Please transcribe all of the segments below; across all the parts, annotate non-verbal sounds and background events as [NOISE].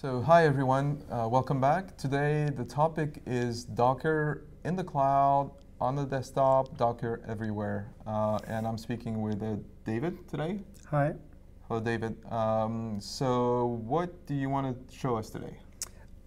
So hi everyone, uh, welcome back. Today the topic is Docker in the cloud, on the desktop, Docker everywhere. Uh, and I'm speaking with uh, David today. Hi. Hello David. Um, so what do you want to show us today?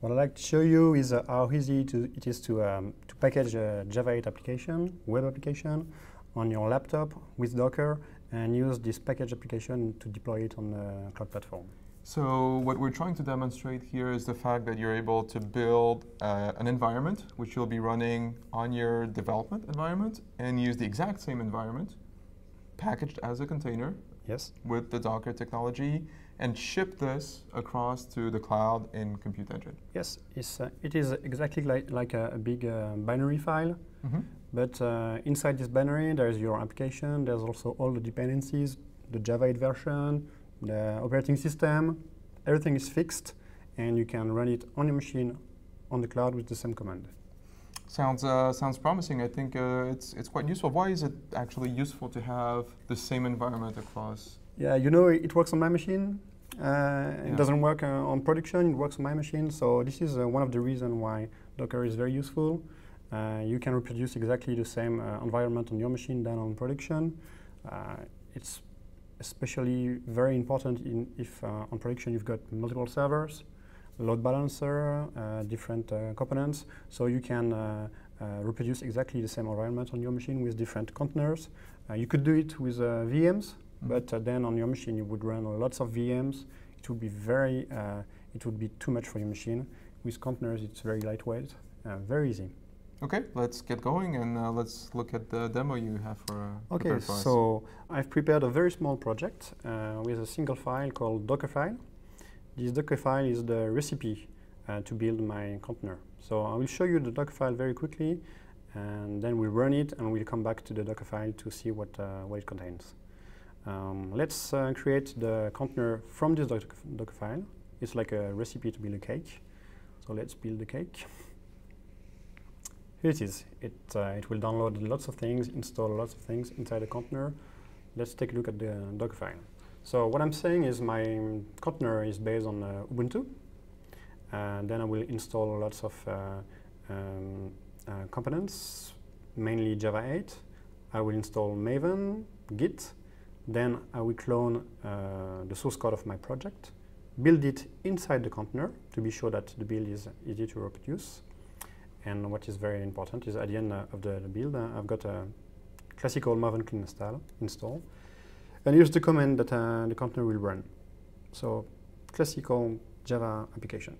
What I'd like to show you is uh, how easy to, it is to, um, to package a Java 8 application, web application, on your laptop with Docker and use this package application to deploy it on the cloud platform. So what we're trying to demonstrate here is the fact that you're able to build uh, an environment which you'll be running on your development environment and use the exact same environment packaged as a container yes. with the Docker technology and ship this across to the cloud in Compute Engine. Yes, uh, it is exactly like, like a, a big uh, binary file, mm -hmm. but uh, inside this binary there's your application, there's also all the dependencies, the Java 8 version, the operating system, everything is fixed, and you can run it on your machine on the cloud with the same command. Sounds uh, sounds promising. I think uh, it's it's quite useful. Why is it actually useful to have the same environment across? Yeah, you know, it works on my machine. Uh, yeah. It doesn't work uh, on production. It works on my machine. So this is uh, one of the reasons why Docker is very useful. Uh, you can reproduce exactly the same environment on your machine than on production. it's especially very important in if uh, on production you've got multiple servers, load balancer, uh, different uh, components, so you can uh, uh, reproduce exactly the same environment on your machine with different containers. Uh, you could do it with VMs, mm but then on your machine you would run lots of VMs. It would be very, it would be too much for your machine. With containers, it's very lightweight, very easy. Okay, let's get going and uh, let's look at the demo you have for uh, Okay, for so I've prepared a very small project uh, with a single file called Dockerfile. This Dockerfile is the recipe uh, to build my container. So I will show you the Dockerfile very quickly and then we'll run it and we'll come back to the Dockerfile to see what, uh, what it contains. Um, let's uh, create the container from this doc Dockerfile. It's like a recipe to build a cake. So let's build the cake. Here it is. It, uh, it will download lots of things, install lots of things inside the container. Let's take a look at the Docker file. So what I'm saying is my container is based on uh, Ubuntu. And then I will install lots of uh, um, uh, components, mainly Java 8. I will install Maven, Git. Then I will clone uh, the source code of my project, build it inside the container to be sure that the build is easy to reproduce. And what is very important is at the end uh, of the, the build, uh, I've got a classical Maven clean install, install. And here's the command that uh, the container will run. So classical Java application.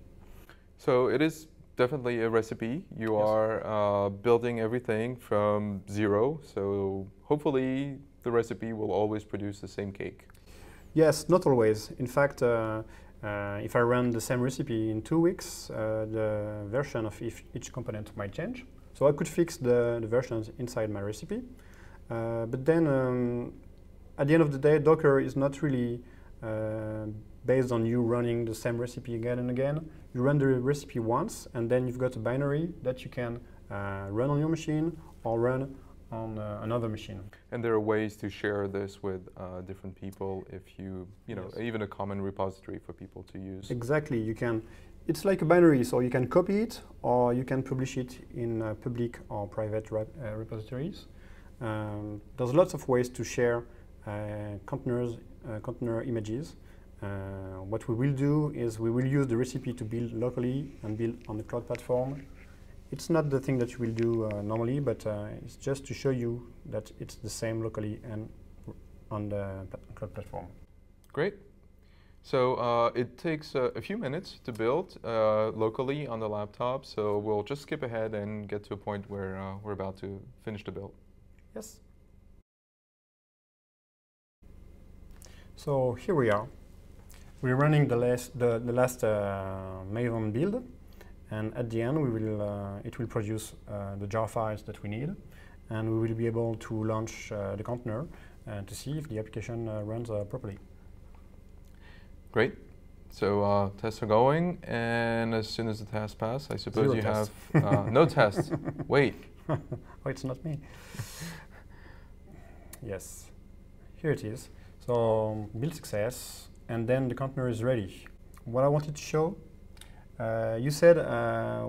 So it is definitely a recipe. You yes. are uh, building everything from zero. So hopefully the recipe will always produce the same cake. Yes, not always. In fact, uh, uh, if I run the same recipe in two weeks, uh, the version of each component might change. So I could fix the, the versions inside my recipe. Uh, but then um, at the end of the day, Docker is not really uh, based on you running the same recipe again and again. You run the recipe once, and then you've got a binary that you can uh, run on your machine or run on uh, another machine. And there are ways to share this with uh, different people if you, you know, yes. even a common repository for people to use. Exactly, you can, it's like a binary, so you can copy it or you can publish it in uh, public or private rep, uh, repositories. Um, there's lots of ways to share uh, containers, uh, container images. what we will do is we will use the recipe to build locally and build on the cloud platform it's not the thing that you will do uh, normally, but uh, it's just to show you that it's the same locally and on the cloud platform. Great. So uh, it takes uh, a few minutes to build uh, locally on the laptop, so we'll just skip ahead and get to a point where uh, we're about to finish the build. Yes. So here we are. We're running the last, the, the last Maven build. And at the end, we will, uh, it will produce uh, the jar files that we need. And we will be able to launch uh, the container and to see if the application runs properly. Great. So uh, tests are going, and as soon as the test pass, I suppose Zero you test. have uh, no tests. [LAUGHS] Wait. oh, it's not me. [LAUGHS] yes, here it is. So build success, and then the container is ready. What I wanted to show you said, uh,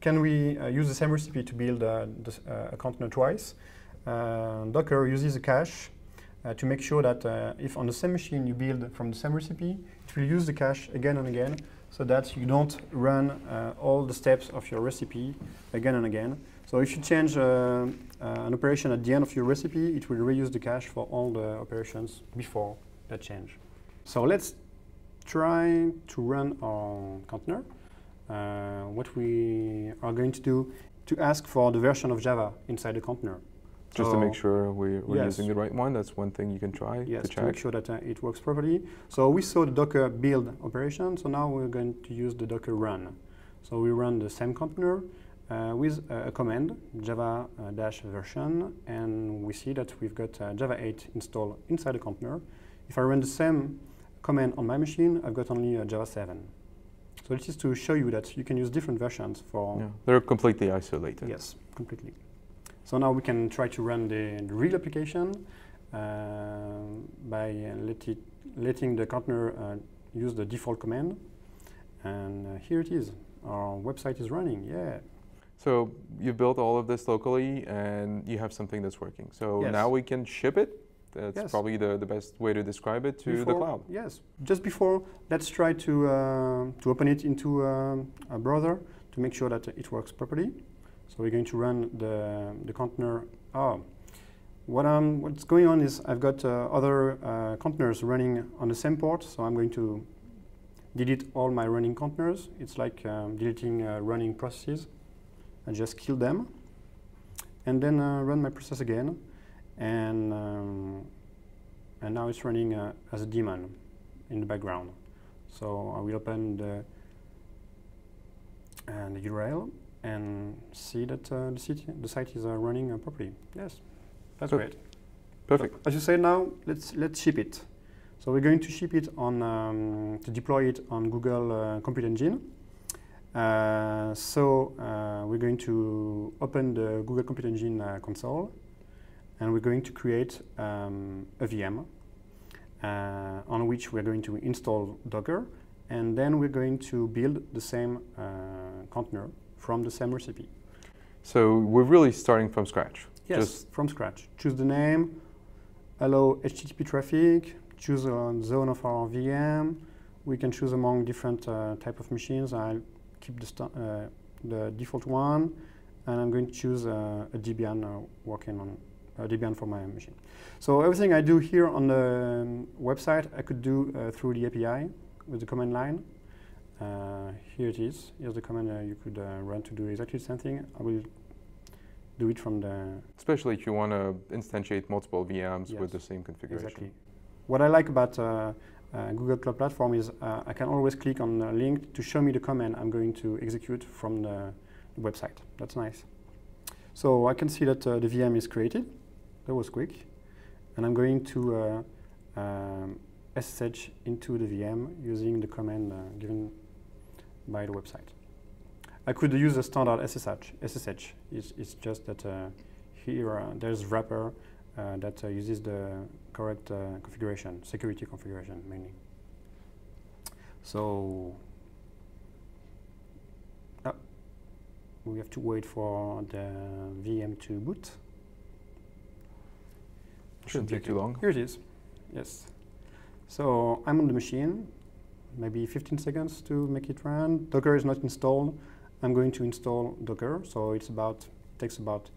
can we uh, use the same recipe to build uh, uh, a container twice? Docker uses a cache to make sure that if on the same machine you build from the same recipe, it will use the cache again and again so that you don't run all the steps of your recipe again and again. So if you change uh, uh, an operation at the end of your recipe, it will reuse the cache for all the operations before that change. So let's try to run our container. Uh, what we are going to do to ask for the version of Java inside the container. Just so to make sure we, are yes. using the right one, that's one thing you can try yes, to check. to make sure that uh, it works properly. So we saw the Docker build operation, so now we're going to use the Docker run. So we run the same container uh, with a command, java uh, dash version, and we see that we've got uh, Java 8 installed inside the container. If I run the same command on my machine, I've got only Java 7. So this is to show you that you can use different versions for... Yeah, they're completely isolated. Yes, completely. So now we can try to run the, the real application uh, by let it, letting the container uh, use the default command. And uh, here it is. Our website is running, yeah. So you built all of this locally and you have something that's working. So yes. now we can ship it that's yes. probably the, the best way to describe it to before, the cloud. Yes. Just before, let's try to, uh, to open it into uh, a browser to make sure that it works properly. So we're going to run the, the container. Oh, what I'm, what's going on is I've got uh, other uh, containers running on the same port. So I'm going to delete all my running containers. It's like um, deleting uh, running processes. I just kill them and then uh, run my process again and um, and now it's running uh, as a daemon in the background. So I will open the and the URL and see that uh, the, city, the site is uh, running uh, properly. Yes, that's Perfect. great. Perfect. So as you say now, let's let's ship it. So we're going to ship it on um, to deploy it on Google uh, Compute Engine. Uh, so we're going to open the Google Compute Engine console and we're going to create um, a VM uh, on which we're going to install Docker, and then we're going to build the same uh, container from the same recipe. So we're really starting from scratch? Yes, Just from scratch. Choose the name, allow HTTP traffic, choose a zone of our VM. We can choose among different uh, type of machines. I'll keep the, uh, the default one, and I'm going to choose uh, a Debian uh, working on Debian for my machine. So everything I do here on the um, website, I could do uh, through the API with the command line. Uh, here it is. Here's the command uh, you could uh, run to do exactly the same thing. I will do it from the... Especially if you want to instantiate multiple VMs yes, with the same configuration. Exactly. What I like about uh, Google Cloud Platform is I can always click on a link to show me the command I'm going to execute from the website. That's nice. So I can see that the VM is created that was quick. And I'm going to uh, um, SSH into the VM using the command uh, given by the website. I could use a standard SSH. SSH is it's just that uh, here uh, there's wrapper uh, that uh, uses the correct configuration, security configuration mainly. So ah, we have to wait for the VM to boot. Shouldn't take too long. Here it is. Yes. So I'm on the machine, maybe 15 seconds to make it run. Docker is not installed. I'm going to install Docker, so it's about takes about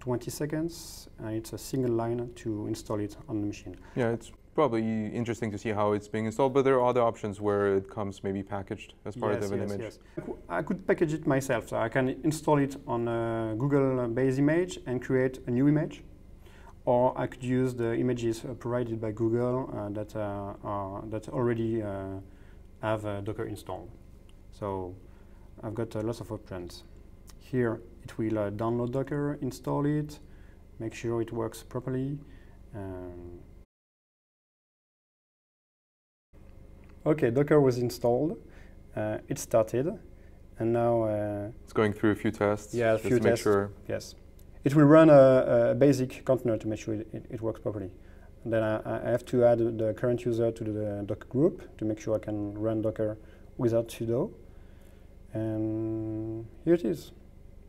20 seconds, and it's a single line to install it on the machine. Yeah, it's probably interesting to see how it's being installed, but there are other options where it comes maybe packaged as part yes, of an yes, image. Yes. I could package it myself, so I can install it on a Google base image and create a new image or I could use the images uh, provided by Google uh, that uh, are, that already uh, have Docker installed. So I've got lots of options. Here it will download Docker, install it, make sure it works properly. Um, okay, Docker was installed. it started, and now it's going through a few tests. Yeah, a few tests. Sure. Yes. It will run a, a basic container to make sure it, it, it works properly. And then I, I, have to add the current user to the Docker group to make sure I can run Docker without sudo. And here it is.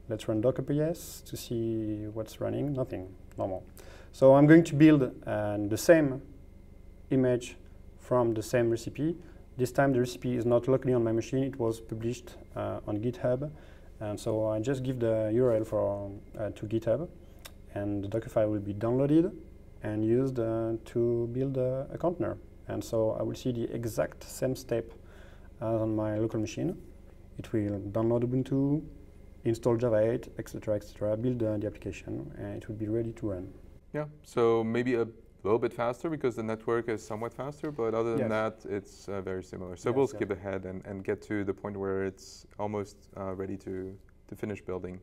Let's run docker ps to see what's running. Nothing, normal. So I'm going to build uh, the same image from the same recipe. This time the recipe is not locally on my machine. It was published uh, on GitHub. And so I just give the URL for, uh, to GitHub. And the Docker file will be downloaded and used uh, to build a, a container. And so I will see the exact same step as on my local machine. It will download Ubuntu, install Java 8, etc., etc., build uh, the application, and it will be ready to run. Yeah, so maybe a little bit faster because the network is somewhat faster, but other than Yes. that, it's uh, very similar. So Yes, we'll yeah. skip ahead and, and get to the point where it's almost uh, ready to, to finish building.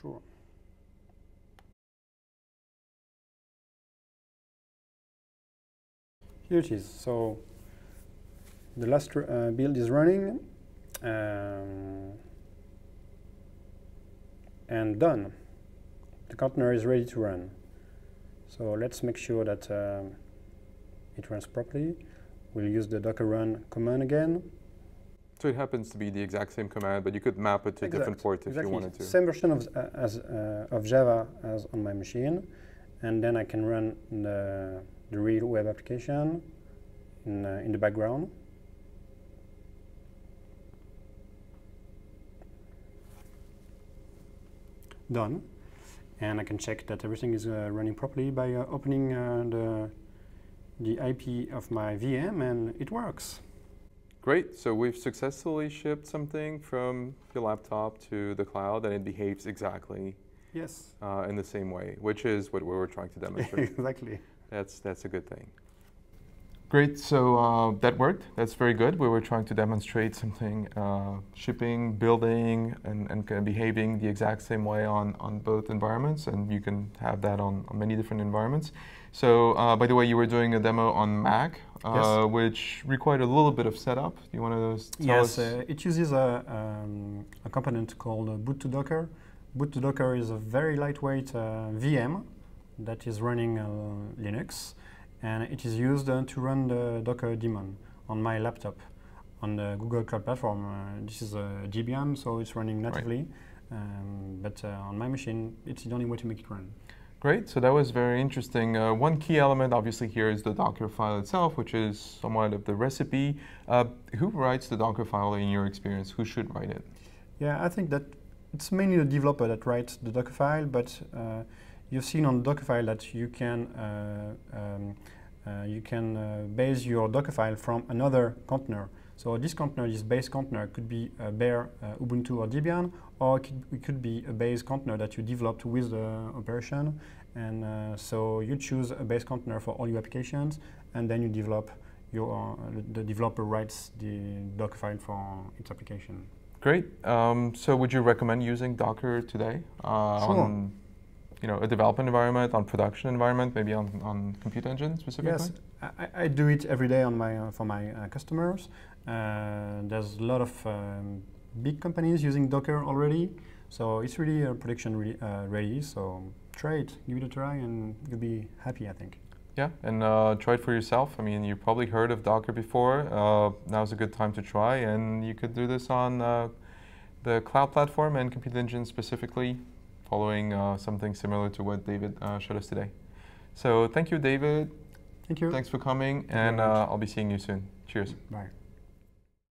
Sure. Here it is. So the last uh, build is running um, and done. The container is ready to run. So let's make sure that um, it runs properly. We'll use the docker run command again. So it happens to be the exact same command, but you could map it to a different Exact- port if exactly. you wanted to. Same version of, uh, as, uh, of Java as on my machine, and then I can run the, the real web application in, uh, in the background. Done, and I can check that everything is uh, running properly by uh, opening uh, the the IP of my VM, and it works. Great. So we've successfully shipped something from your laptop to the cloud, and it behaves exactly Yes, uh, in the same way, which is what we were trying to demonstrate. [LAUGHS] exactly. that's that's a good thing. Great. So uh, that worked. That's very good. We were trying to demonstrate something, uh, shipping, building, and, and behaving the exact same way on, on both environments, and you can have that on, on many different environments. So, uh, by the way, you were doing a demo on Mac, uh, Yes. which required a little bit of setup. Do you want to tell Yes, us? uh, it uses a, um, a component called Boot2Docker. Boot to Docker is a very lightweight uh, VM that is running uh, Linux, and it is used uh, to run the Docker daemon on my laptop on the Google Cloud Platform. Uh, this is a Debian, so it's running Right. natively. Um, but uh, on my machine, it's the only way to make it run. Great, so that was very interesting. Uh, one key element, obviously, here is the Docker file itself, which is somewhat of the recipe. Uh, who writes the Docker file in your experience? Who should write it? Yeah, I think that it's mainly the developer that writes the Docker file, but uh, you've seen on the Docker file that you can uh, um, you can uh, base your Docker file from another container. So this container, this base container, could be a bare uh, Ubuntu or Debian, or it could, it could be a base container that you developed with the operation. And uh, so you choose a base container for all your applications, and then you develop your uh, the developer writes the Docker file for its application. Great. Um, so, would you recommend using Docker today uh, Sure. You know, a development environment, on production environment, maybe on, on compute engine specifically? Yes, I, I- do it every day on my uh, for my uh, customers. Uh, there's a lot of um, big companies using Docker already, so it's really uh, production re- uh, ready. So try it, give it a try, and you'll be happy. I think. Yeah, and uh, try it for yourself. I mean, you probably heard of Docker before. Uh, now's a good time to try, and you could do this on uh, the cloud platform and Compute Engine specifically, following uh, something similar to what David uh, showed us today. So, thank you, David. Thank you. Thanks for coming, very and uh, I'll be seeing you soon. Cheers. Bye.